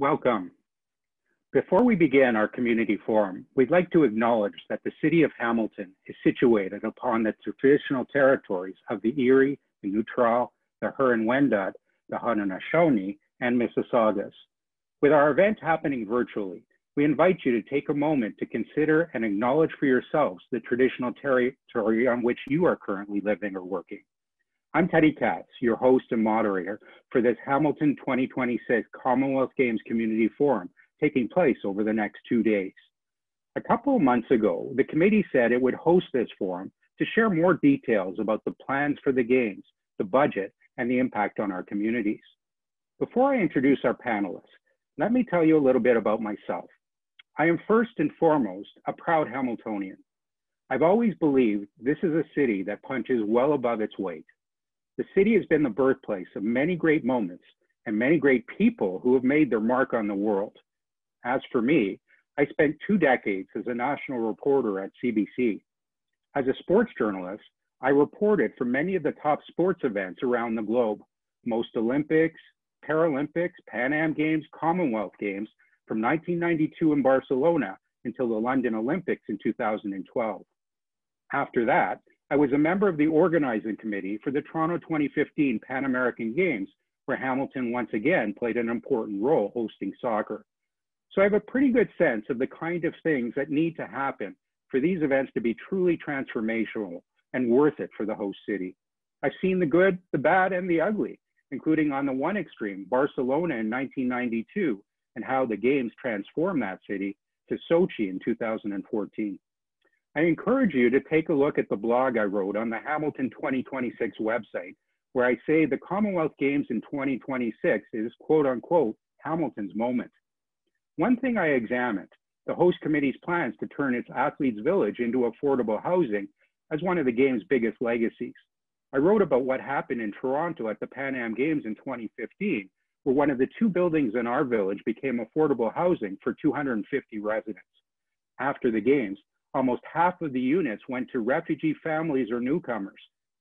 Welcome. Before we begin our community forum, we'd like to acknowledge that the City of Hamilton is situated upon the traditional territories of the Erie, the Neutral, the Huron-Wendat, the Haudenosaunee, and Mississaugas. With our event happening virtually, we invite you to take a moment to consider and acknowledge for yourselves the traditional territory on which you are currently living or working. I'm Teddy Katz, your host and moderator for this Hamilton 2026 Commonwealth Games Community Forum taking place over the next two days. A couple of months ago, the committee said it would host this forum to share more details about the plans for the Games, the budget, and the impact on our communities. Before I introduce our panelists, let me tell you a little bit about myself. I am first and foremost a proud Hamiltonian. I've always believed this is a city that punches well above its weight. The city has been the birthplace of many great moments and many great people who have made their mark on the world. As for me, I spent two decades as a national reporter at CBC. As a sports journalist, I reported for many of the top sports events around the globe, most Olympics, Paralympics, Pan Am Games, Commonwealth Games from 1992 in Barcelona until the London Olympics in 2012. After that, I was a member of the organizing committee for the Toronto 2015 Pan American Games, where Hamilton once again played an important role hosting soccer. So I have a pretty good sense of the kind of things that need to happen for these events to be truly transformational and worth it for the host city. I've seen the good, the bad, and the ugly, including on the one extreme, Barcelona in 1992, and how the Games transformed that city to Sochi in 2014. I encourage you to take a look at the blog I wrote on the Hamilton 2026 website, where I say the Commonwealth Games in 2026 is quote unquote Hamilton's moment. One thing I examined, the host committee's plans to turn its athletes village into affordable housing as one of the game's biggest legacies. I wrote about what happened in Toronto at the Pan Am Games in 2015, where one of the two buildings in our village became affordable housing for 250 residents. After the Games, almost half of the units went to refugee families or newcomers.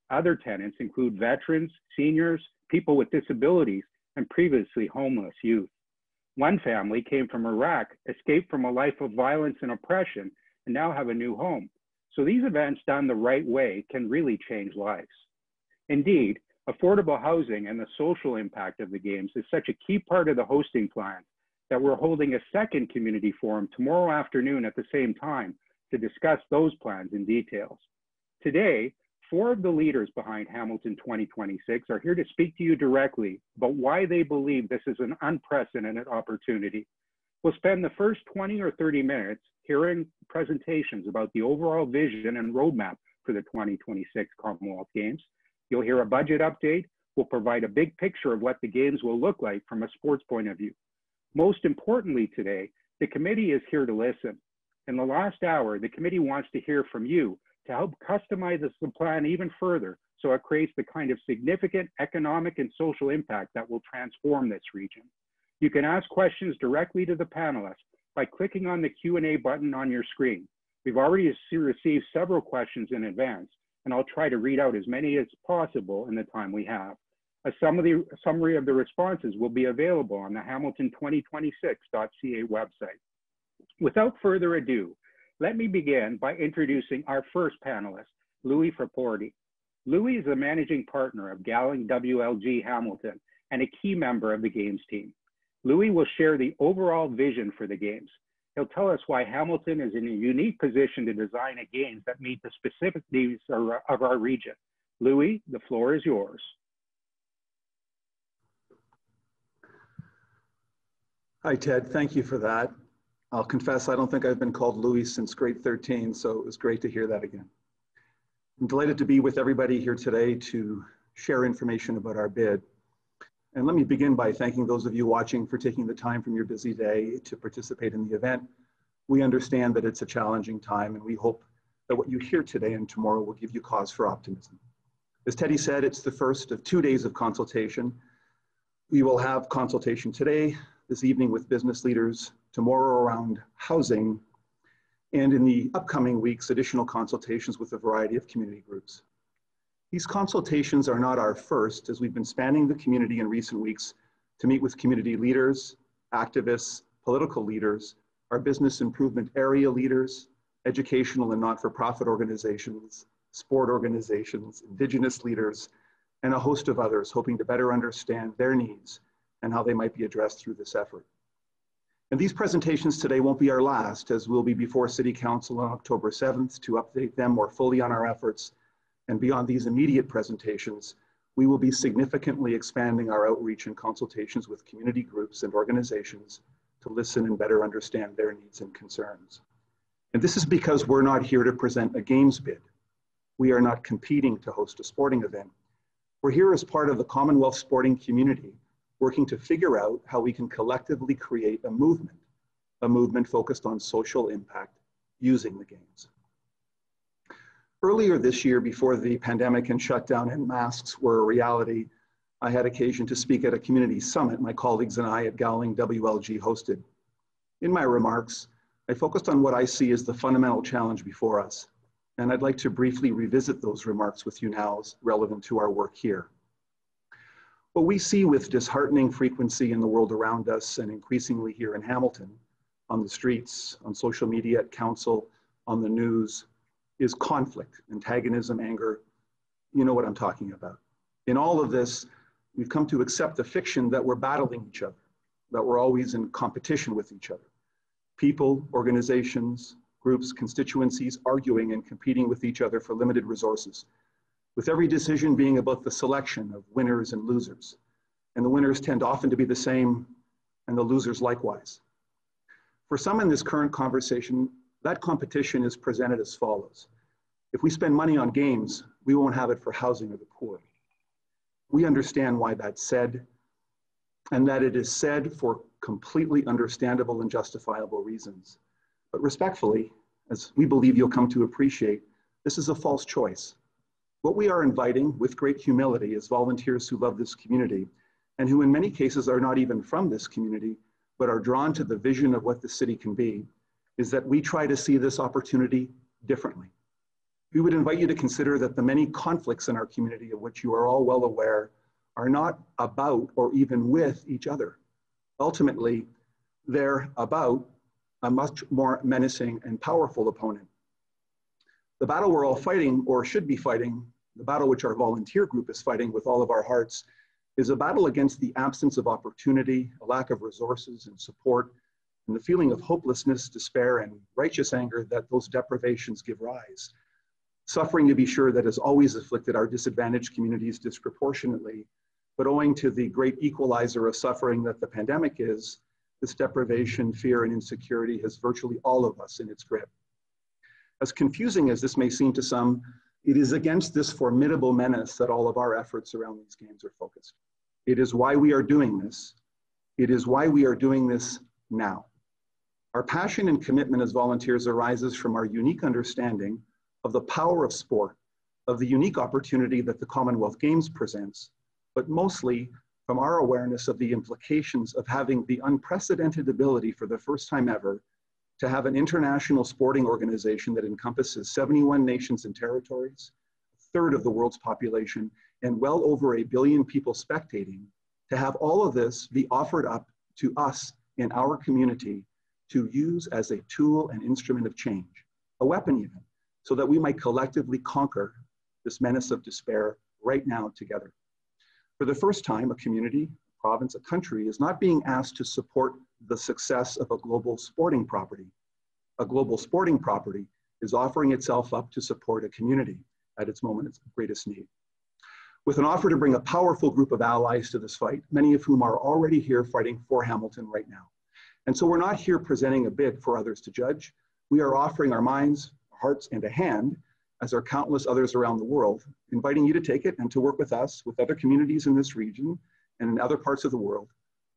Other tenants include veterans, seniors, people with disabilities, and previously homeless youth. One family came from Iraq, escaped from a life of violence and oppression, and now have a new home. So these events done the right way can really change lives. Indeed, affordable housing and the social impact of the games is such a key part of the hosting plan that we're holding a second community forum tomorrow afternoon at the same time to discuss those plans in details. Today, four of the leaders behind Hamilton 2026 are here to speak to you directly about why they believe this is an unprecedented opportunity. We'll spend the first 20 or 30 minutes hearing presentations about the overall vision and roadmap for the 2026 Commonwealth Games. You'll hear a budget update. We'll provide a big picture of what the games will look like from a sports point of view. Most importantly today, the committee is here to listen. In the last hour, the committee wants to hear from you to help customize the plan even further so it creates the kind of significant economic and social impact that will transform this region. You can ask questions directly to the panelists by clicking on the Q&A button on your screen. We've already received several questions in advance, and I'll try to read out as many as possible in the time we have. A summary, summary of the responses will be available on the hamilton2026.ca website. Without further ado, let me begin by introducing our first panelist, Louis Frapporti. Louis is the managing partner of Gowling WLG Hamilton and a key member of the Games team. Louis will share the overall vision for the Games. He'll tell us why Hamilton is in a unique position to design a Games that meet the specific needs of our region. Louis, the floor is yours. Hi, Ted. Thank you for that. I'll confess, I don't think I've been called Louis since grade 13, so it was great to hear that again. I'm delighted to be with everybody here today to share information about our bid. And let me begin by thanking those of you watching for taking the time from your busy day to participate in the event. We understand that it's a challenging time and we hope that what you hear today and tomorrow will give you cause for optimism. As Teddy said, it's the first of two days of consultation. We will have consultation today, this evening with business leaders, tomorrow around housing, and in the upcoming weeks, additional consultations with a variety of community groups. These consultations are not our first, as we've been spanning the community in recent weeks to meet with community leaders, activists, political leaders, our business improvement area leaders, educational and not-for-profit organizations, sport organizations, indigenous leaders, and a host of others hoping to better understand their needs and how they might be addressed through this effort. And these presentations today won't be our last, as we'll be before City Council on October 7th to update them more fully on our efforts. And beyond these immediate presentations, we will be significantly expanding our outreach and consultations with community groups and organizations to listen and better understand their needs and concerns. And this is because we're not here to present a games bid. We are not competing to host a sporting event. We're here as part of the Commonwealth sporting community, working to figure out how we can collectively create a movement, a movement focused on social impact using the games. Earlier this year, before the pandemic and shutdown and masks were a reality, I had occasion to speak at a community summit my colleagues and I at Gowling WLG hosted. In my remarks, I focused on what I see as the fundamental challenge before us, and I'd like to briefly revisit those remarks with you now as relevant to our work here. What we see with disheartening frequency in the world around us and increasingly here in Hamilton, on the streets, on social media, at council, on the news, is conflict, antagonism, anger. You know what I'm talking about. In all of this, we've come to accept the fiction that we're battling each other, that we're always in competition with each other. People, organizations, groups, constituencies arguing and competing with each other for limited resources, with every decision being about the selection of winners and losers. And the winners tend often to be the same, and the losers likewise. For some in this current conversation, that competition is presented as follows. If we spend money on games, we won't have it for housing of the poor. We understand why that's said, and that it is said for completely understandable and justifiable reasons. But respectfully, as we believe you'll come to appreciate, this is a false choice. What we are inviting with great humility is volunteers who love this community and who in many cases are not even from this community, but are drawn to the vision of what the city can be, is that we try to see this opportunity differently. We would invite you to consider that the many conflicts in our community, of which you are all well aware, are not about or even with each other. Ultimately, they're about a much more menacing and powerful opponent. The battle we're all fighting, or should be fighting, the battle which our volunteer group is fighting with all of our hearts, is a battle against the absence of opportunity, a lack of resources and support, and the feeling of hopelessness, despair, and righteous anger that those deprivations give rise. Suffering, to be sure, that has always afflicted our disadvantaged communities disproportionately, but owing to the great equalizer of suffering that the pandemic is, this deprivation, fear, and insecurity has virtually all of us in its grip. As confusing as this may seem to some, it is against this formidable menace that all of our efforts around these games are focused. It is why we are doing this. It is why we are doing this now. Our passion and commitment as volunteers arises from our unique understanding of the power of sport, of the unique opportunity that the Commonwealth Games presents, but mostly from our awareness of the implications of having the unprecedented ability for the first time ever to have an international sporting organization that encompasses 71 nations and territories, a third of the world's population, and well over a billion people spectating, to have all of this be offered up to us in our community to use as a tool and instrument of change, a weapon even, so that we might collectively conquer this menace of despair right now together. For the first time, a community, a province, a country is not being asked to support the success of a global sporting property. A global sporting property is offering itself up to support a community at its moment of greatest need. With an offer to bring a powerful group of allies to this fight, many of whom are already here fighting for Hamilton right now. And so we're not here presenting a bid for others to judge. We are offering our minds, our hearts, and a hand, as are countless others around the world, inviting you to take it and to work with us, with other communities in this region and in other parts of the world,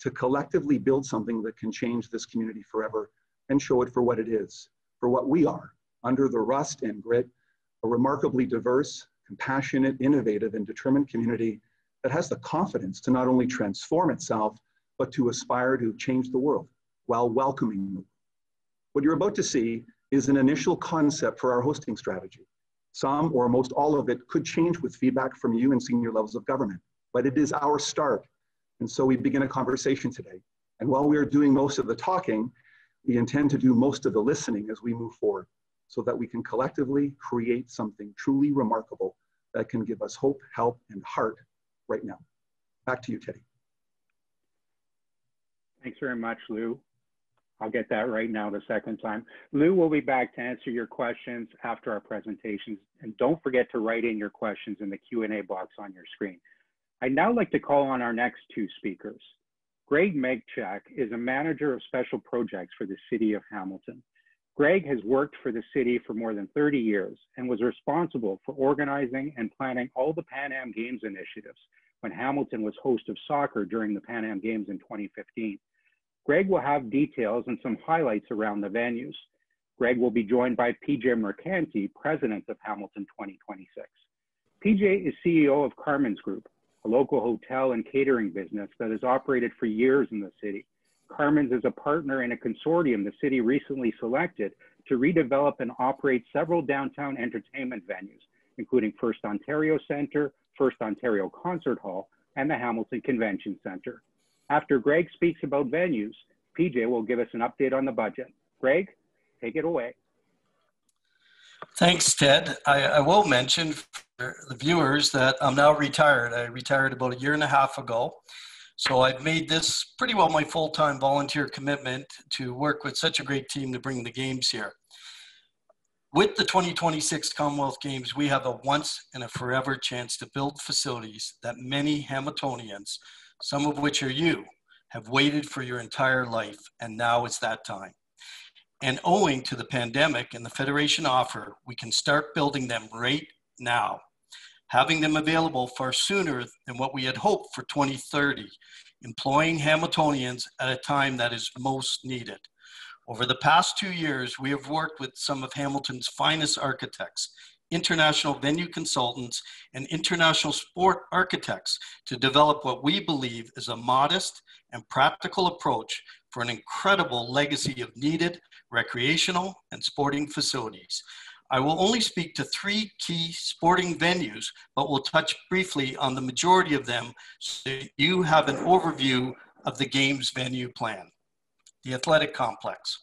to collectively build something that can change this community forever and show it for what it is, for what we are, under the rust and grit, a remarkably diverse, compassionate, innovative, and determined community that has the confidence to not only transform itself, but to aspire to change the world while welcoming. What you're about to see is an initial concept for our hosting strategy. Some or most all of it could change with feedback from you and senior levels of government, but it is our start. And so we begin a conversation today, And while we are doing most of the talking, we intend to do most of the listening as we move forward so that we can collectively create something truly remarkable that can give us hope, help, and heart right now. Back to you, Teddy. Thanks very much, Lou. I'll get that right now the second time. Lou will be back to answer your questions after our presentations. And don't forget to write in your questions in the Q&A box on your screen. I'd now like to call on our next two speakers. Greg Megchak is a manager of special projects for the City of Hamilton. Greg has worked for the city for more than 30 years and was responsible for organizing and planning all the Pan Am Games initiatives when Hamilton was host of soccer during the Pan Am Games in 2015. Greg will have details and some highlights around the venues. Greg will be joined by PJ Mercanti, president of Hamilton 2026. PJ is CEO of Carmen's Group, a local hotel and catering business that has operated for years in the city. Carmen's is a partner in a consortium the city recently selected to redevelop and operate several downtown entertainment venues, including First Ontario Centre, First Ontario Concert Hall, and the Hamilton Convention Centre. After Greg speaks about venues, PJ will give us an update on the budget. Greg, take it away. Thanks, Ted. I, I, will mention the viewers that I'm now retired. I retired about a year and a half ago. So I've made this pretty well my full-time volunteer commitment to work with such a great team to bring the games here. With the 2026 Commonwealth Games, we have a once and a forever chance to build facilities that many Hamiltonians some of which are you, have waited for your entire life, and now it's that time. And owing to the pandemic and the Federation offer, we can start building them right now, having them available far sooner than what we had hoped for 2030, employing Hamiltonians at a time that is most needed. Over the past two years, we have worked with some of Hamilton's finest architects, international venue consultants, and international sport architects to develop what we believe is a modest and practical approach for an incredible legacy of needed recreational and sporting facilities. I will only speak to three key sporting venues, but will touch briefly on the majority of them so you have an overview of the game's venue plan. The athletic complex.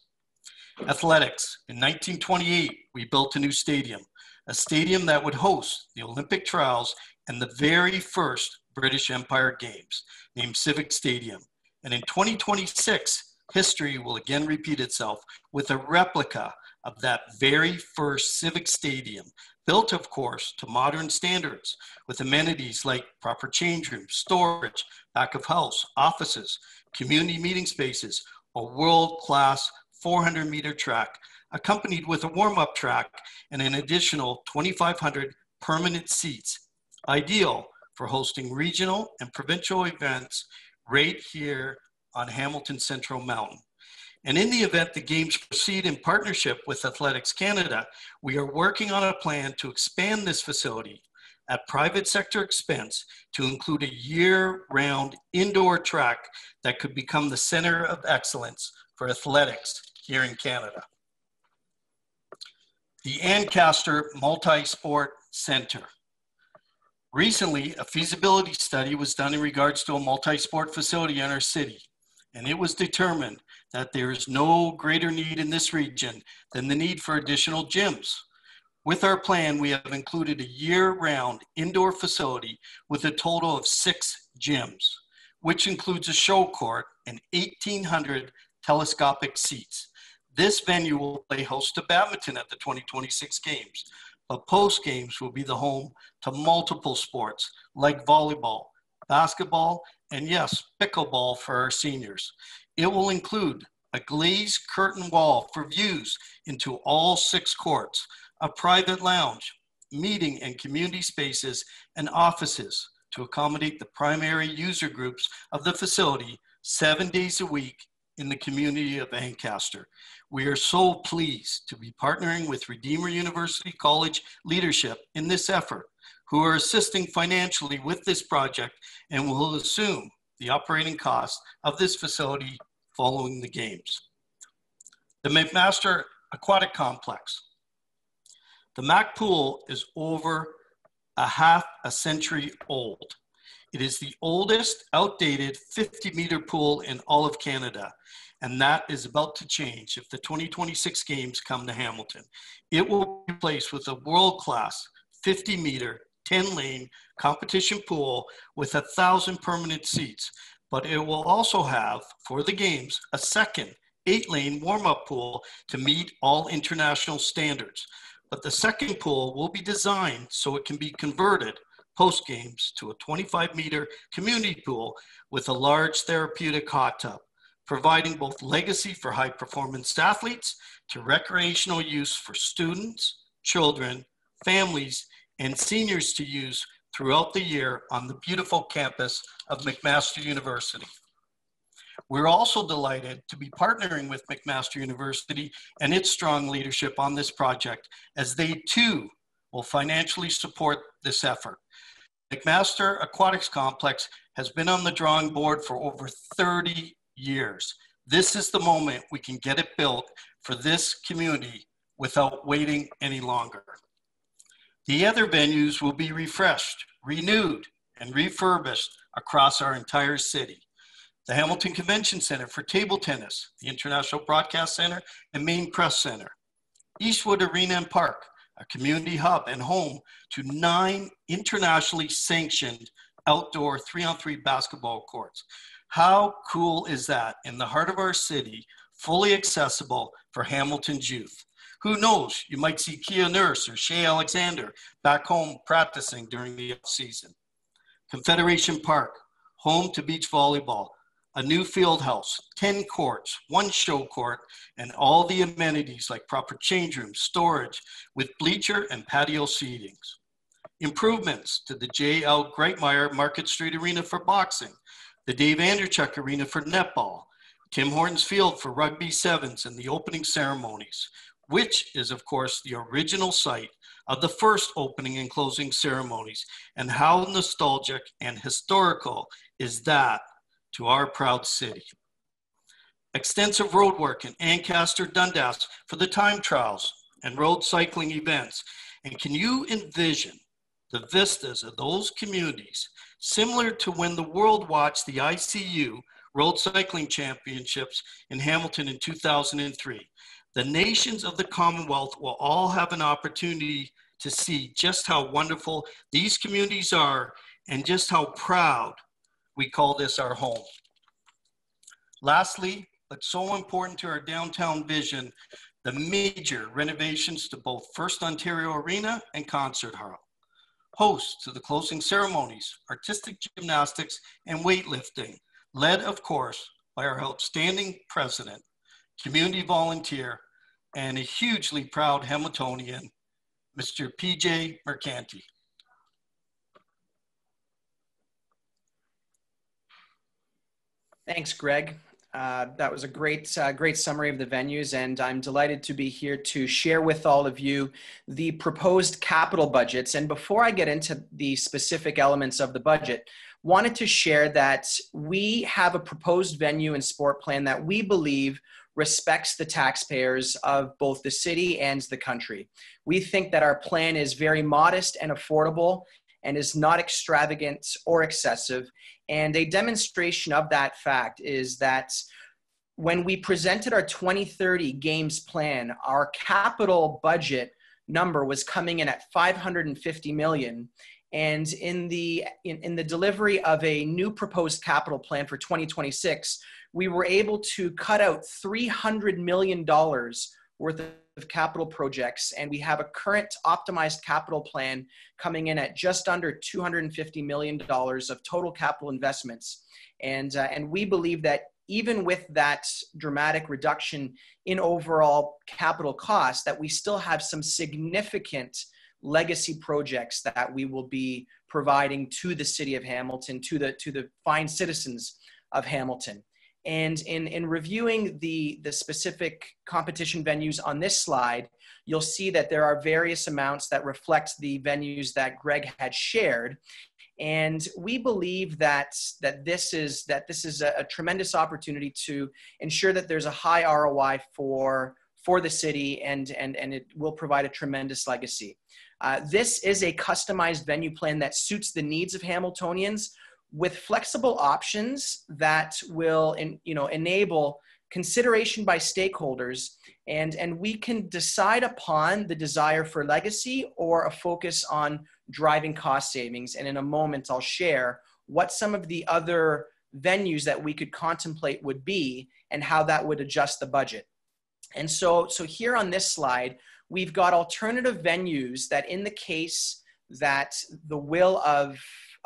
Athletics. In 1928, we built a new stadium a stadium that would host the Olympic trials and the very first British Empire Games, named Civic Stadium. And in 2026, history will again repeat itself with a replica of that very first Civic Stadium, built, of course, to modern standards, with amenities like proper change rooms, storage, back of house, offices, community meeting spaces, a world class 400 meter track accompanied with a warm-up track and an additional 2,500 permanent seats, ideal for hosting regional and provincial events right here on Hamilton Central Mountain. And in the event the games proceed in partnership with Athletics Canada, we are working on a plan to expand this facility at private sector expense to include a year-round indoor track that could become the center of excellence for athletics here in Canada the Ancaster Multi-Sport Center. Recently, a feasibility study was done in regards to a multi-sport facility in our city, and it was determined that there is no greater need in this region than the need for additional gyms. With our plan, we have included a year-round indoor facility with a total of six gyms, which includes a show court and 1,800 telescopic seats. This venue will play host to badminton at the 2026 games, but post games will be the home to multiple sports like volleyball, basketball, and yes, pickleball for our seniors. It will include a glazed curtain wall for views into all six courts, a private lounge, meeting and community spaces, and offices to accommodate the primary user groups of the facility seven days a week in the community of Ancaster. We are so pleased to be partnering with Redeemer University College leadership in this effort, who are assisting financially with this project and will assume the operating costs of this facility following the games. The McMaster Aquatic Complex. The Mac Pool is over a half a century old. It is the oldest outdated 50 meter pool in all of Canada. And that is about to change if the 2026 games come to Hamilton. It will be replaced with a world class 50 meter, 10 lane competition pool with a thousand permanent seats. But it will also have, for the games, a second eight lane warm up pool to meet all international standards. But the second pool will be designed so it can be converted post games to a 25 meter community pool with a large therapeutic hot tub, providing both legacy for high performance athletes to recreational use for students, children, families, and seniors to use throughout the year on the beautiful campus of McMaster University. We're also delighted to be partnering with McMaster University and its strong leadership on this project as they too will financially support this effort. McMaster Aquatics Complex has been on the drawing board for over 30 years. This is the moment we can get it built for this community without waiting any longer. The other venues will be refreshed, renewed, and refurbished across our entire city the Hamilton Convention Center for table tennis, the International Broadcast Center and Main Press Center, Eastwood Arena and Park, a community hub and home to nine internationally sanctioned outdoor three on three basketball courts. How cool is that in the heart of our city, fully accessible for Hamilton's youth? Who knows, you might see Kia Nurse or Shea Alexander back home practicing during the season. Confederation Park, home to beach volleyball, a new field house, 10 courts, one show court, and all the amenities like proper change rooms, storage, with bleacher and patio seatings. Improvements to the J.L. Grightmire Market Street Arena for boxing, the Dave Andreychuk Arena for netball, Tim Hortons Field for rugby sevens and the opening ceremonies, which is, of course, the original site of the first opening and closing ceremonies. And how nostalgic and historical is that to our proud city. Extensive road work in Ancaster, Dundas for the time trials and road cycling events. And can you envision the vistas of those communities similar to when the world watched the ICU Road Cycling Championships in Hamilton in 2003? The nations of the Commonwealth will all have an opportunity to see just how wonderful these communities are and just how proud we call this our home. Lastly, but so important to our downtown vision, the major renovations to both First Ontario Arena and Concert Hall. Host to the closing ceremonies, artistic gymnastics, and weightlifting, led, of course, by our outstanding president, community volunteer, and a hugely proud Hamiltonian, Mr. PJ Mercanti. Thanks, Greg. Uh, that was a great, uh, great summary of the venues, and I'm delighted to be here to share with all of you the proposed capital budgets. And before I get into the specific elements of the budget, wanted to share that we have a proposed venue and sport plan that we believe respects the taxpayers of both the city and the country. We think that our plan is very modest and affordable and is not extravagant or excessive. And a demonstration of that fact is that when we presented our 2030 games plan, our capital budget number was coming in at 550 million. And in the in, in the delivery of a new proposed capital plan for 2026, we were able to cut out 300 million dollars worth of capital projects, and we have a current optimized capital plan coming in at just under $250 million of total capital investments. And, uh, and we believe that even with that dramatic reduction in overall capital costs, that we still have some significant legacy projects that we will be providing to the city of Hamilton, to the, to the fine citizens of Hamilton. And in, in reviewing the, the specific competition venues on this slide, you'll see that there are various amounts that reflect the venues that Greg had shared. And we believe that, that this is, that this is a, a tremendous opportunity to ensure that there's a high ROI for, for the city and, and, and it will provide a tremendous legacy. Uh, this is a customized venue plan that suits the needs of Hamiltonians with flexible options that will in, you know, enable consideration by stakeholders and, and we can decide upon the desire for legacy or a focus on driving cost savings. And in a moment, I'll share what some of the other venues that we could contemplate would be and how that would adjust the budget. And so, so here on this slide, we've got alternative venues that in the case that the will of,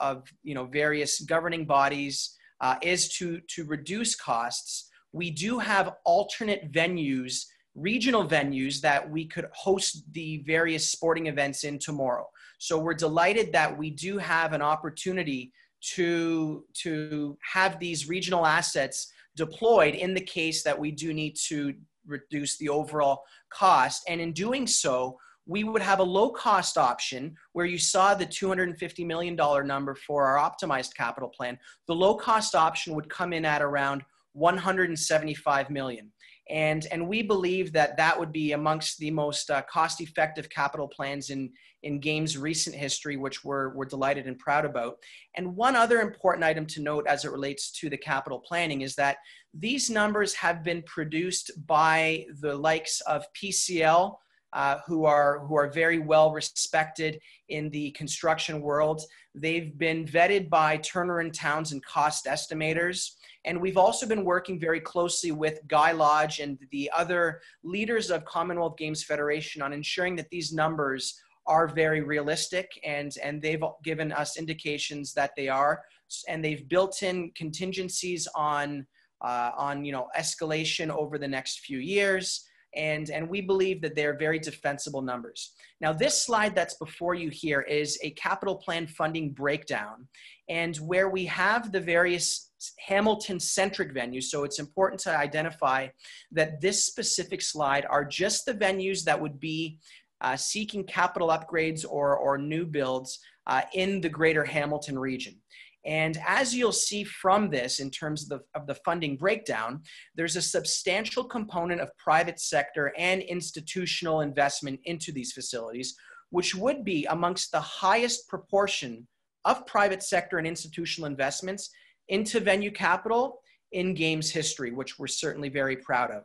of you know, various governing bodies uh, is to, to reduce costs, we do have alternate venues, regional venues that we could host the various sporting events in tomorrow. So we're delighted that we do have an opportunity to, to have these regional assets deployed in the case that we do need to reduce the overall cost. And in doing so, we would have a low cost option where you saw the $250 million number for our optimized capital plan. The low cost option would come in at around 175 million. And, and we believe that that would be amongst the most uh, cost effective capital plans in, in games recent history, which we're, we're delighted and proud about. And one other important item to note as it relates to the capital planning is that these numbers have been produced by the likes of PCL, uh, who are who are very well respected in the construction world. They've been vetted by Turner and Townsend cost estimators. And we've also been working very closely with Guy Lodge and the other leaders of Commonwealth Games Federation on ensuring that these numbers are very realistic and, and they've given us indications that they are. And they've built in contingencies on, uh, on you know, escalation over the next few years. And, and we believe that they're very defensible numbers. Now, this slide that's before you here is a capital plan funding breakdown and where we have the various Hamilton centric venues. So it's important to identify that this specific slide are just the venues that would be uh, seeking capital upgrades or, or new builds uh, in the greater Hamilton region. And as you'll see from this in terms of the, of the funding breakdown, there's a substantial component of private sector and institutional investment into these facilities, which would be amongst the highest proportion of private sector and institutional investments into venue capital in games history, which we're certainly very proud of.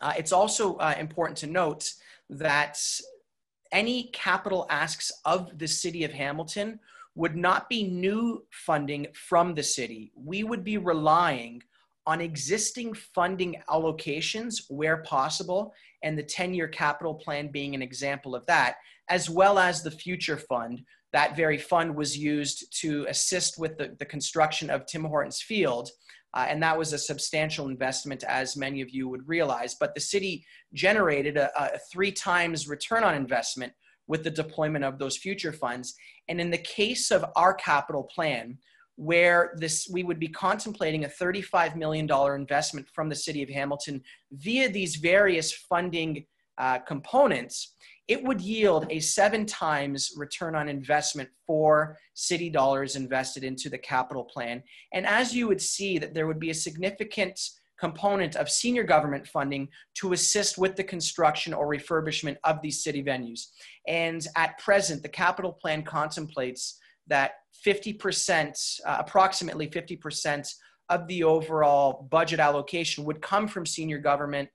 Uh, it's also uh, important to note that any capital asks of the city of Hamilton would not be new funding from the city. We would be relying on existing funding allocations where possible, and the 10 year capital plan being an example of that, as well as the future fund, that very fund was used to assist with the, the construction of Tim Hortons Field. Uh, and that was a substantial investment, as many of you would realize. But the city generated a, a three times return on investment with the deployment of those future funds. And in the case of our capital plan, where this we would be contemplating a $35 million investment from the city of Hamilton via these various funding uh, components, it would yield a seven times return on investment for city dollars invested into the capital plan. And as you would see, that there would be a significant component of senior government funding to assist with the construction or refurbishment of these city venues. And at present, the capital plan contemplates that 50%, uh, approximately 50% of the overall budget allocation would come from senior government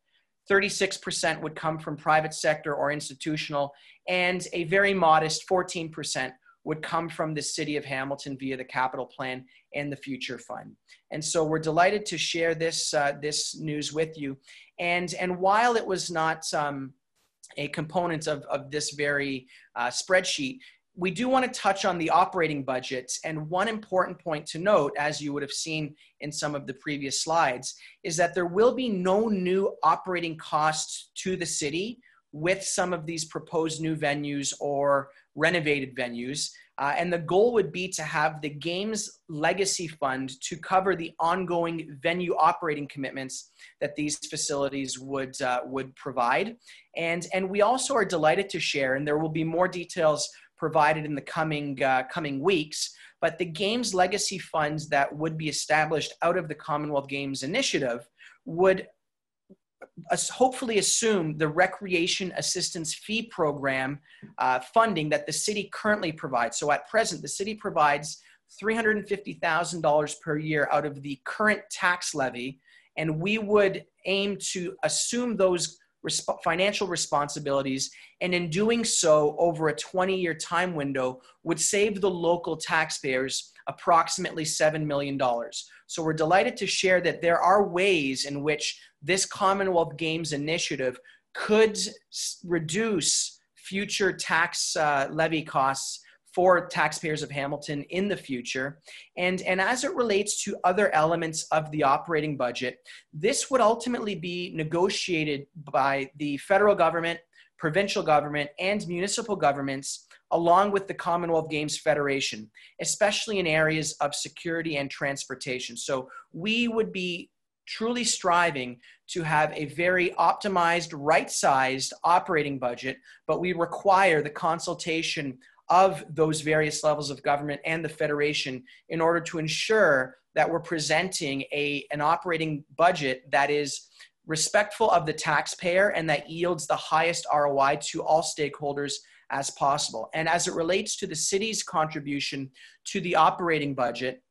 36% would come from private sector or institutional, and a very modest 14% would come from the city of Hamilton via the capital plan and the future fund. And so we're delighted to share this, uh, this news with you. And, and while it was not um, a component of, of this very uh, spreadsheet, we do want to touch on the operating budgets. And one important point to note, as you would have seen in some of the previous slides, is that there will be no new operating costs to the city with some of these proposed new venues or renovated venues. Uh, and the goal would be to have the Games Legacy Fund to cover the ongoing venue operating commitments that these facilities would, uh, would provide. And, and we also are delighted to share, and there will be more details provided in the coming, uh, coming weeks. But the Games Legacy Funds that would be established out of the Commonwealth Games Initiative would hopefully assume the recreation assistance fee program uh, funding that the city currently provides. So at present, the city provides $350,000 per year out of the current tax levy, and we would aim to assume those resp- financial responsibilities, and in doing so over a 20 year time window, would save the local taxpayers approximately $7 million. So we're delighted to share that there are ways in which this Commonwealth Games initiative could reduce future tax uh, levy costs for taxpayers of Hamilton in the future. And, and as it relates to other elements of the operating budget, this would ultimately be negotiated by the federal government, provincial government, and municipal governments along with the Commonwealth Games Federation, especially in areas of security and transportation. So we would be truly striving to have a very optimized, right sized operating budget, but we require the consultation of those various levels of government and the Federation in order to ensure that we're presenting a, an operating budget that is respectful of the taxpayer and that yields the highest ROI to all stakeholders as possible. And as it relates to the city's contribution to the operating budget,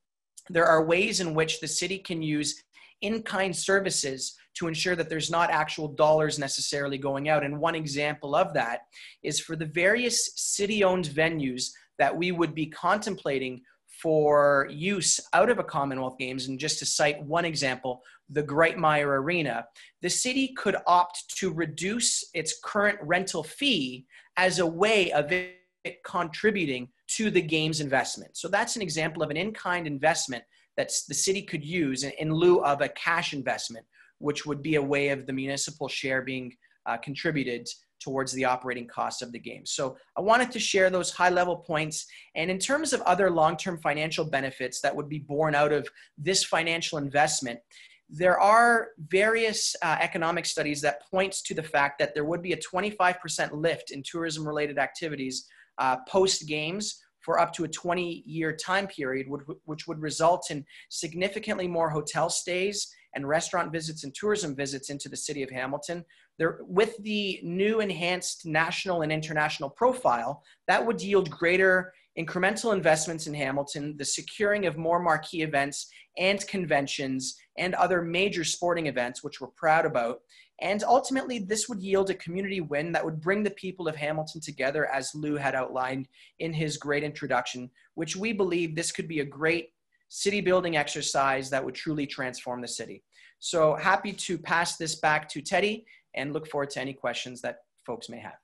there are ways in which the city can use in kind services to ensure that there's not actual dollars necessarily going out. And one example of that is for the various city owned venues that we would be contemplating for use out of a Commonwealth Games. And just to cite one example, the Grightmire Arena, the city could opt to reduce its current rental fee as a way of contributing to the games investment. So that's an example of an in kind investment that the city could use in, lieu of a cash investment, which would be a way of the municipal share being uh, contributed towards the operating costs of the game. So I wanted to share those high level points. And in terms of other long term financial benefits that would be born out of this financial investment, there are various uh, economic studies that points to the fact that there would be a 25% lift in tourism related activities uh, post games for up to a 20 year time period, which would result in significantly more hotel stays and restaurant visits and tourism visits into the city of Hamilton. There, with the new enhanced national and international profile, that would yield greater incremental investments in Hamilton, the securing of more marquee events and conventions and other major sporting events, which we're proud about, and ultimately, this would yield a community win that would bring the people of Hamilton together, as Lou had outlined in his great introduction, which we believe this could be a great city building exercise that would truly transform the city. So happy to pass this back to Teddy and look forward to any questions that folks may have.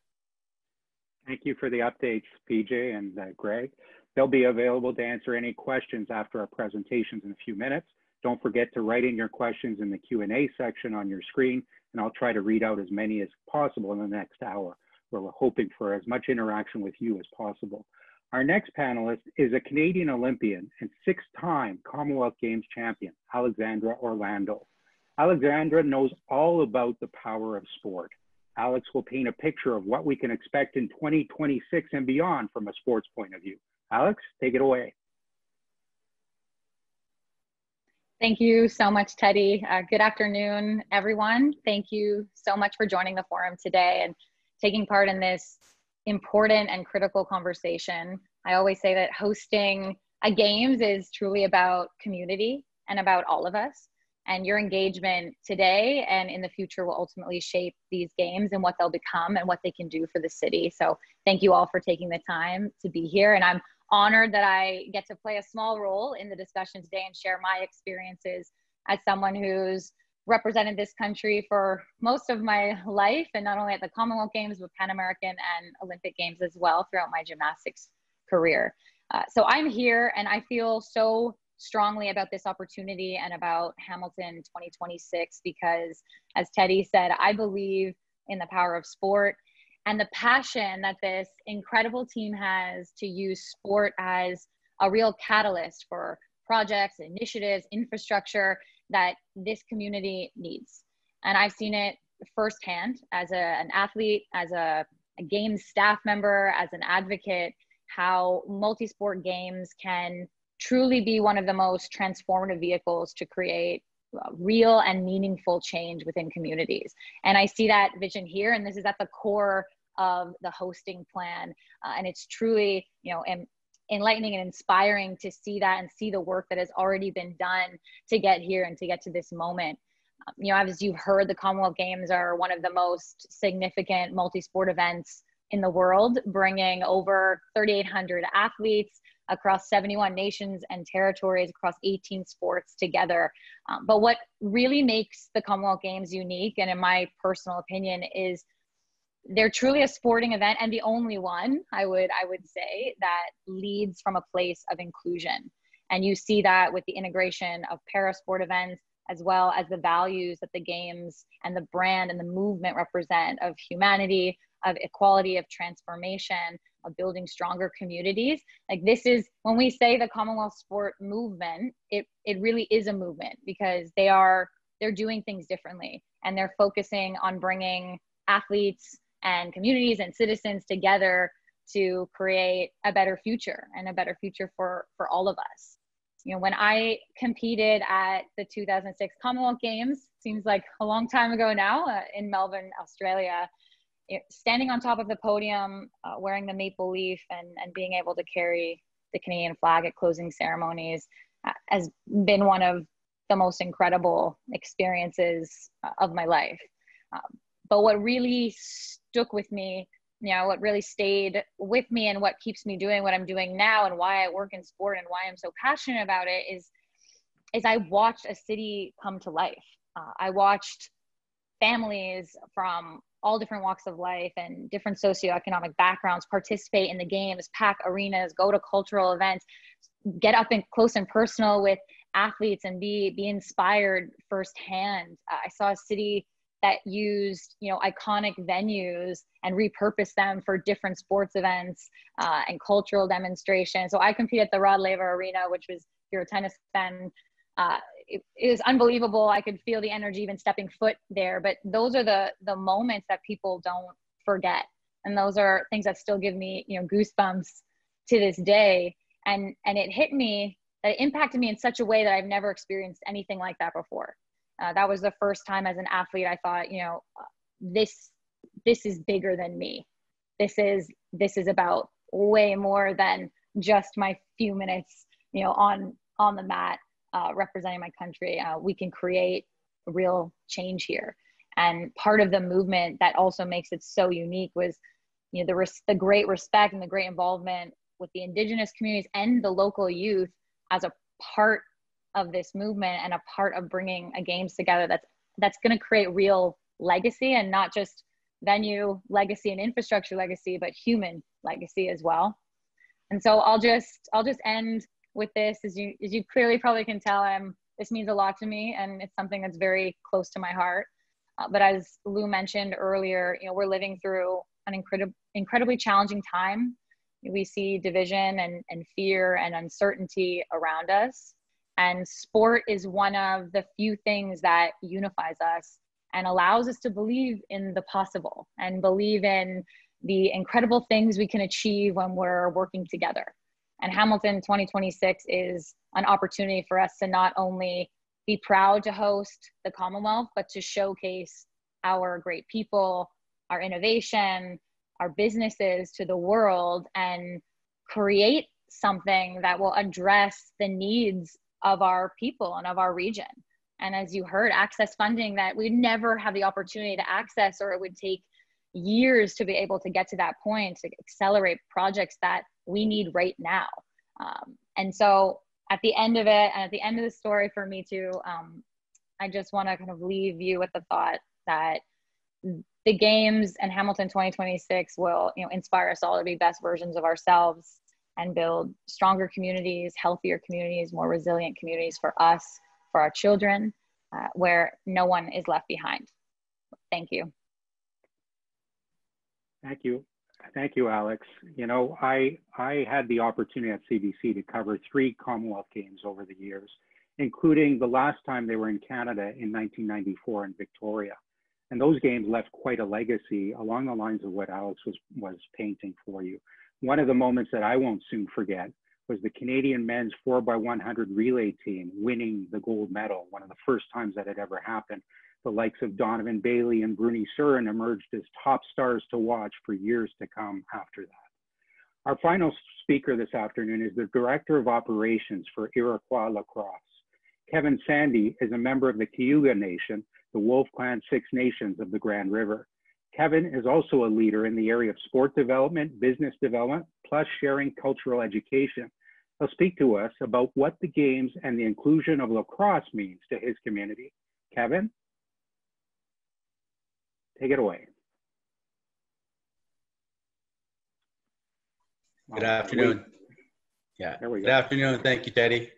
Thank you for the updates, PJ and uh, Greg. They'll be available to answer any questions after our presentations in a few minutes. Don't forget to write in your questions in the Q&A section on your screen and I'll try to read out as many as possible in the next hour, where we're hoping for as much interaction with you as possible. Our next panelist is a Canadian Olympian and six-time Commonwealth Games champion, Alexandra Orlando. Alexandra knows all about the power of sport. Alex will paint a picture of what we can expect in 2026 and beyond from a sports point of view. Alex, take it away. Thank you so much, Teddy. Uh, good afternoon, everyone. Thank you so much for joining the forum today and taking part in this important and critical conversation. I always say that hosting a games is truly about community and about all of us. And your engagement today and in the future will ultimately shape these games and what they'll become and what they can do for the city. So thank you all for taking the time to be here. And I'm honored that I get to play a small role in the discussion today and share my experiences as someone who's represented this country for most of my life and not only at the Commonwealth Games, but Pan American and Olympic Games as well throughout my gymnastics career. Uh, so I'm here and I feel so strongly about this opportunity and about Hamilton 2026 because, as Teddy said, I believe in the power of sport and the passion that this incredible team has to use sport as a real catalyst for projects, initiatives, infrastructure that this community needs. And I've seen it firsthand as a, an athlete, as a, a games staff member, as an advocate, how multi sport games can truly be one of the most transformative vehicles to create uh, real and meaningful change within communities. And I see that vision here, and this is at the core of the hosting plan. Uh, and it's truly, you know, and enlightening and inspiring to see that and see the work that has already been done to get here and to get to this moment. Um, you know, as you've heard, the Commonwealth Games are one of the most significant multi sport events in the world, bringing over 3,800 athletes across 71 nations and territories across 18 sports together. Um, but what really makes the Commonwealth Games unique, and in my personal opinion, is they're truly a sporting event and the only one I would I would say that leads from a place of inclusion. And you see that with the integration of para sport events as well as the values that the games and the brand and the movement represent of humanity, of equality, of transformation, of building stronger communities. Like this is when we say the Commonwealth sport movement, it it really is a movement because they are they're doing things differently and they're focusing on bringing athletes and communities and citizens together to create a better future and a better future for for all of us you know when i competed at the 2006 commonwealth games seems like a long time ago now uh, in melbourne australia standing on top of the podium, uh, wearing the maple leaf, and, and being able to carry the Canadian flag at closing ceremonies uh, has been one of the most incredible experiences uh, of my life. But what really stuck with me, you know, what really stayed with me and what keeps me doing what I'm doing now and why I work in sport and why I'm so passionate about it is, is I watched a city come to life. Uh, I watched families from all different walks of life and different socioeconomic backgrounds participate in the games, pack arenas, go to cultural events, get up and close and personal with athletes and be be inspired firsthand. Uh, I saw a city that used you know iconic venues and repurposed them for different sports events uh, and cultural demonstrations. So I compete at the Rod Laver Arena, which was a tennis fan, uh, it, it was unbelievable. I could feel the energy even stepping foot there. But those are the the moments that people don't forget, and those are things that still give me you know goosebumps to this day. And and it hit me that it impacted me in such a way that I've never experienced anything like that before. Uh, that was the first time as an athlete I thought, you know, this this is bigger than me. This is this is about way more than just my few minutes, you know, on on the mat uh, representing my country, uh, we can create real change here. And part of the movement that also makes it so unique was, you know, the, res- the great respect and the great involvement with the indigenous communities and the local youth as a part of this movement and a part of bringing a games together that's that's going to create real legacy and not just venue legacy and infrastructure legacy but human legacy as well. And so i'll just i'll just end with this. As you as you clearly probably can tell i'm this means a lot to me and it's something that's very close to my heart. Uh, but as lou mentioned earlier you know we're living through an incredible incredibly challenging time. We see division and, and fear and uncertainty around us and sport is one of the few things that unifies us and allows us to believe in the possible and believe in the incredible things we can achieve when we're working together. And Hamilton 2026 is an opportunity for us to not only be proud to host the Commonwealth, but to showcase our great people, our innovation, our businesses to the world and create something that will address the needs of our people and of our region. And as you heard, access funding that we'd never have the opportunity to access, or it would take years to be able to get to that point to accelerate projects that we need right now. Um, and so at the end of it, and at the end of the story for me too, um, I just want to kind of leave you with the thought that the games and Hamilton 2026 will, you know, inspire us all to be best versions of ourselves and build stronger communities, healthier communities, more resilient communities for us, for our children, uh, where no one is left behind. Thank you. Thank you. Thank you, Alex. You know, I, I had the opportunity at CBC to cover three Commonwealth Games over the years, including the last time they were in Canada in 1994 in Victoria. And those games left quite a legacy along the lines of what Alex was, was painting for you. One of the moments that I won't soon forget was the Canadian men's 4x100 relay team winning the gold medal, one of the first times that had ever happened the likes of Donovan Bailey and Bruny Surin emerged as top stars to watch for years to come after that. Our final speaker this afternoon is the Director of Operations for Iroquois Lacrosse. Kevin Sandy is a member of the Cayuga Nation, the Wolf Clan Six Nations of the Grand River. Kevin is also a leader in the area of sport development, business development, plus sharing cultural education. He'll speak to us about what the games and the inclusion of lacrosse means to his community. Kevin, take it away. Good afternoon. Yeah. There we go. Good afternoon. Thank you, Teddy.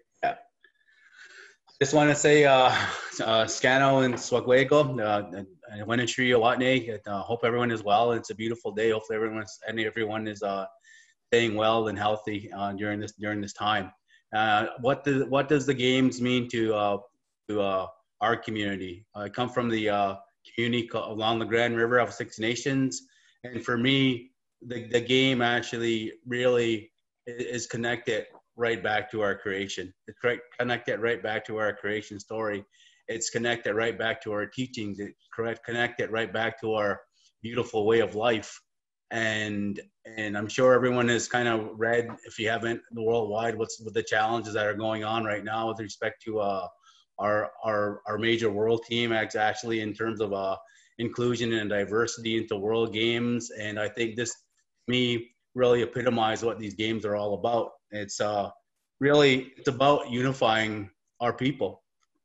Just want to say, uh, uh, Scano and Swagwego, uh, and Wenatchee, Watney. Uh, hope everyone is well. It's a beautiful day. Hopefully, everyone's and everyone is uh, staying well and healthy uh, during this during this time. Uh, what does what does the games mean to uh, to uh, our community? I come from the uh, community along the Grand River of Six Nations, and for me, the, the game actually really is connected right back to our creation. It's right, connected right back to our creation story. It's connected right back to our teachings. Correct connected right back to our beautiful way of life. And and I'm sure everyone has kind of read, if you haven't, the worldwide, what's what the challenges that are going on right now with respect to uh, our our our major world team actually in terms of uh, inclusion and diversity into world games. And I think this me really epitomize what these games are all about. It's uh, really it's about unifying our people.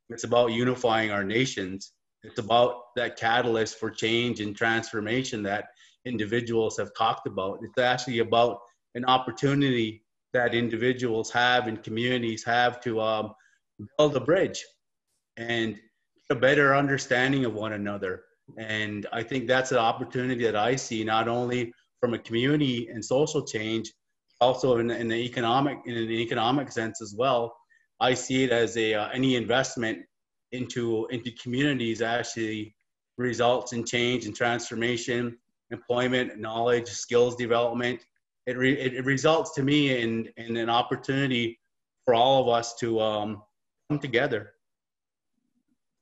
It's about unifying our nations. It's about that catalyst for change and transformation that individuals have talked about. It's actually about an opportunity that individuals have and communities have to um, build a bridge and a better understanding of one another. And I think that's an opportunity that I see not only from a community and social change, also in, in the economic in an economic sense as well. I see it as a uh, any investment into into communities actually results in change and transformation, employment, knowledge, skills development. It, re, it, results to me in in an opportunity for all of us to um, come together.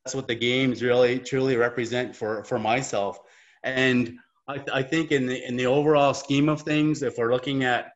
That's what the games really truly represent for for myself, and I, I think in the in the overall scheme of things, if we're looking at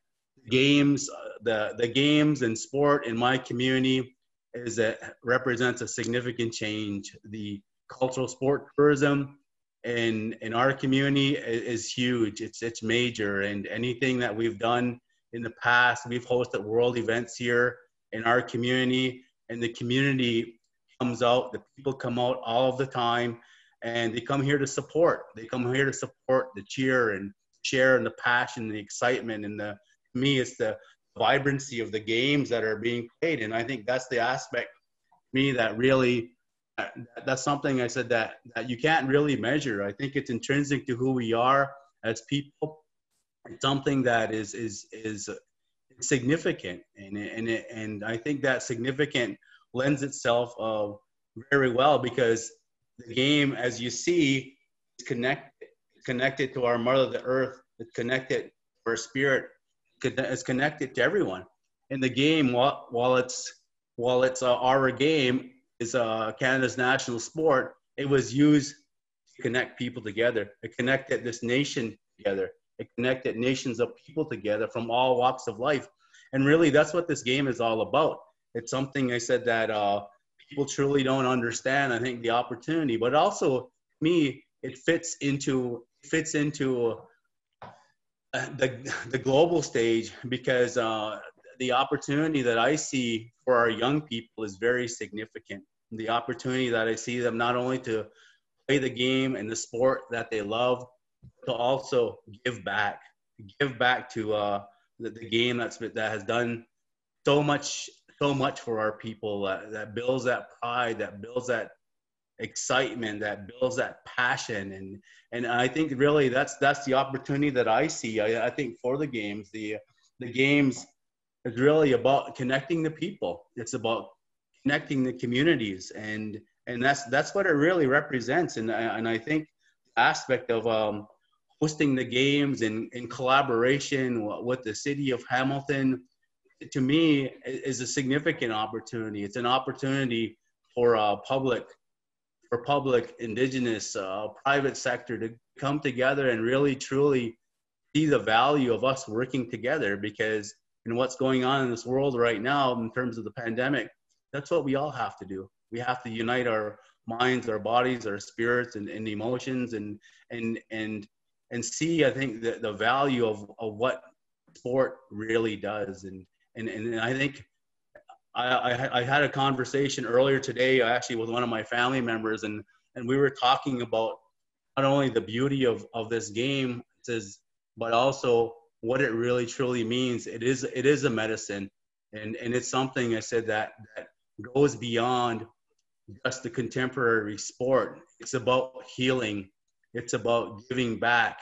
games, uh, the the games and sport in my community is that represents a significant change. The cultural sport tourism in in our community is, is huge. It's it's major, and anything that we've done in the past, we've hosted world events here in our community, and the community comes out. The people come out all of the time and they come here to support. They come here to support the cheer and share and the passion, the excitement, and the me it's the vibrancy of the games that are being played. And I think that's the aspect me that really that's something I said that that you can't really measure. I think it's intrinsic to who we are as people. It's something that is is is significant, and and it and I think that significant lends itself uh, very well because the game, as you see, is connected, connected to our mother, the earth. It's connected to our spirit. It's connected to everyone. In the game, while, while it's while it's uh, our game is uh, Canada's national sport, it was used to connect people together. It connected this nation together. It connected nations of people together from all walks of life. And really, that's what this game is all about. It's something I said that uh, people truly don't understand i think the opportunity but also me it fits into fits into the the global stage because uh, the opportunity that i see for our young people is very significant. The opportunity that i see them not only to play the game and the sport that they love to also give back give back to uh, the, the game that's that has done so much so much for our people that, that builds that pride, that builds that excitement, that builds that passion. And, and I think really that's, that's the opportunity that I see. I, I think for the games, the, the games is really about connecting the people. It's about connecting the communities. And, and that's, that's what it really represents. And, and I think the aspect of, um, hosting the games in, in collaboration with the city of Hamilton, to me is a significant opportunity. It's an opportunity for uh, public, for public, indigenous, uh, private sector to come together and really truly see the value of us working together because in what's going on in this world right now in terms of the pandemic, that's what we all have to do. We have to unite our minds, our bodies, our spirits, and, and emotions, and and and and see. I think the, the value of, of what sport really does, and and and I think I, I, I had a conversation earlier today, actually, with one of my family members, and and we were talking about not only the beauty of of this game, but also what it really truly means. It is it is a medicine, and and it's something I said that that goes beyond just the contemporary sport. It's about healing. It's about giving back.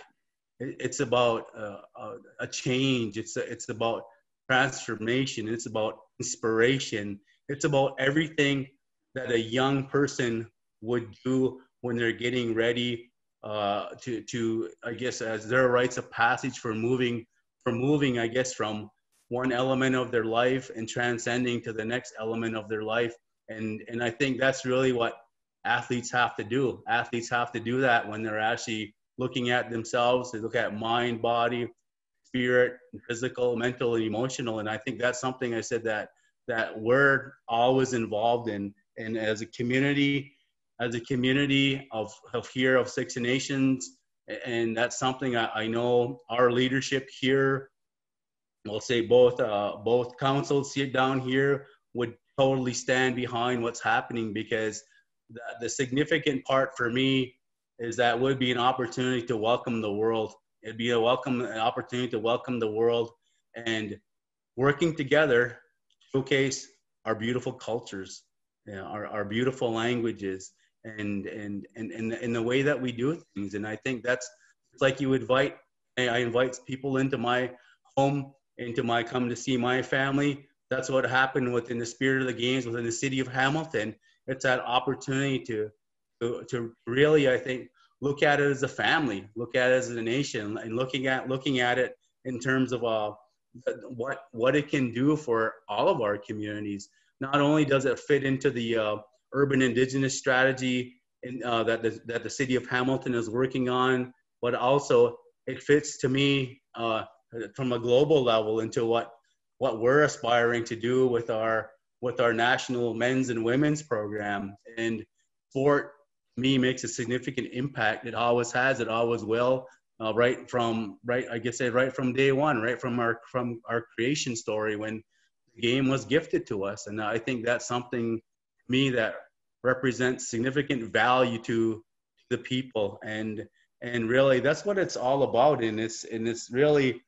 It's about uh, a change. It's it's about transformation. It's about inspiration. It's about everything that a young person would do when they're getting ready uh, to, to, I guess, as their rites of passage for moving, for moving, I guess, from one element of their life and transcending to the next element of their life. And, and I think that's really what athletes have to do. Athletes have to do that when they're actually looking at themselves. They look at mind, body, spirit, physical, mental, and emotional. And I think that's something I said that that we're always involved in. And as a community, as a community of, of here of Six Nations, and that's something I, I know our leadership here, we'll say both uh, both councils sit down here would totally stand behind what's happening because the, the significant part for me is that would be an opportunity to welcome the world It'd be a welcome an opportunity to welcome the world and working together showcase our beautiful cultures, you know, our, our beautiful languages, and and and and in the way that we do things. And I think that's it's like you invite I invite people into my home, into my come to see my family. That's what happened within the spirit of the games within the city of Hamilton. It's that opportunity to to, to really, I think, look at it as a family, look at it as a nation, and looking at looking at it in terms of uh, what what it can do for all of our communities. Not only does it fit into the uh, urban indigenous strategy in, uh, that the, that the city of Hamilton is working on, but also it fits to me uh, from a global level into what what we're aspiring to do with our with our national men's and women's program and sport me makes a significant impact. It always has. It always will. Uh, right from right, I guess, right from day one, right from our from our creation story when the game was gifted to us, and I think that's something me that represents significant value to the people, and and really that's what it's all about. And it's and it's really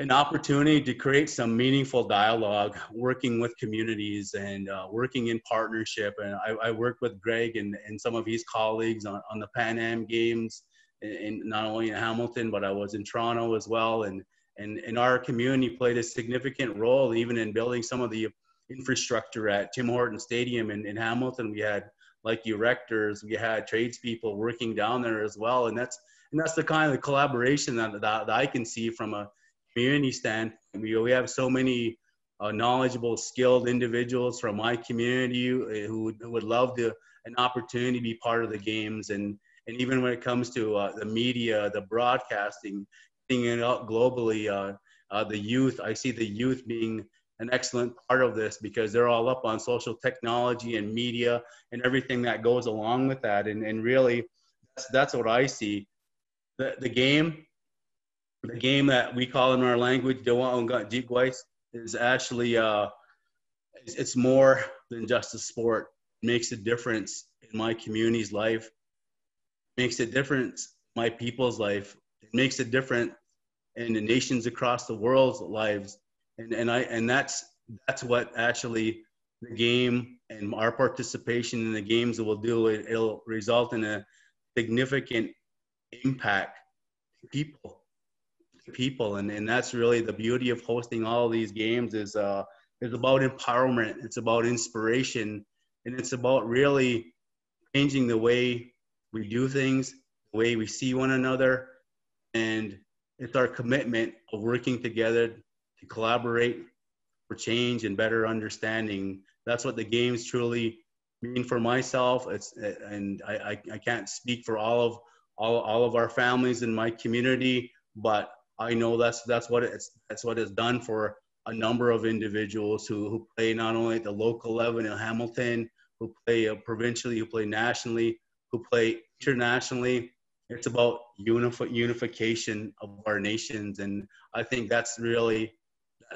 an opportunity to create some meaningful dialogue, working with communities and uh, working in partnership. And I, I worked with Greg and, and some of his colleagues on, on the Pan Am Games, in, not only in Hamilton, but I was in Toronto as well. And, and, and our community played a significant role even in building some of the infrastructure at Tim Horton Stadium in, in Hamilton. We had like erectors, we had tradespeople working down there as well. And that's, and that's the kind of collaboration that, that, that I can see from a community standpoint, we, we have so many uh, knowledgeable, skilled individuals from my community who would, who would love to an opportunity to be part of the games. And, and even when it comes to uh, the media, the broadcasting, being it out globally, uh, uh, the youth, I see the youth being an excellent part of this because they're all up on social technology and media and everything that goes along with that. And, and really, that's, that's what I see. The, the game the game that we call in our language is actually uh, it's more than just a sport. It makes a difference in my community's life. It makes a difference my people's life. It makes a difference in the nations across the world's lives. And and I and that's that's what actually the game and our participation in the games will do. It, it'll result in a significant impact to people people and, and that's really the beauty of hosting all of these games is uh is about empowerment it's about inspiration and it's about really changing the way we do things the way we see one another and it's our commitment of working together to collaborate for change and better understanding. That's what the games truly mean for myself. It's and i i, I can't speak for all of all, all of our families in my community but I know that's that's what it's that's what it's done for a number of individuals who, who play not only at the local level in Hamilton, who play uh, provincially, who play nationally, who play internationally. It's about unif- unification of our nations, and I think that's really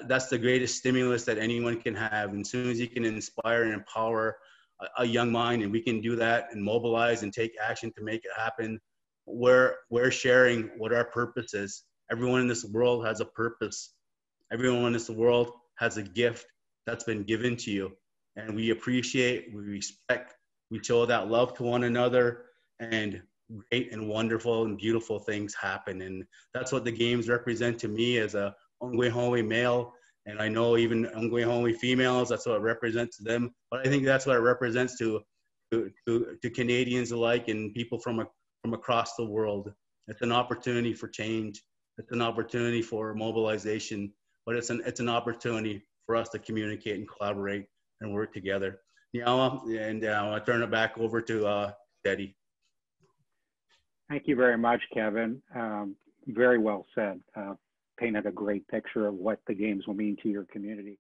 that's the greatest stimulus that anyone can have. And as soon as you can inspire and empower a, a young mind, and we can do that and mobilize and take action to make it happen, we're we're sharing what our purpose is. Everyone in this world has a purpose. Everyone in this world has a gift that's been given to you, and we appreciate, we respect, we show that love to one another, and great and wonderful and beautiful things happen. And that's what the games represent to me as a Ongwehongwe male. And I know even Ongwehongwe females, that's what it represents to them. But I think that's what it represents to, to, to, to Canadians alike and people from, a, from across the world. It's an opportunity for change. It's an opportunity for mobilization, but it's an, it's an opportunity for us to communicate and collaborate and work together. Yeah, and uh, I'll turn it back over to uh, Teddy. Thank you very much, Kevin. Um, very well said. Uh, painted a great picture of what the games will mean to your community.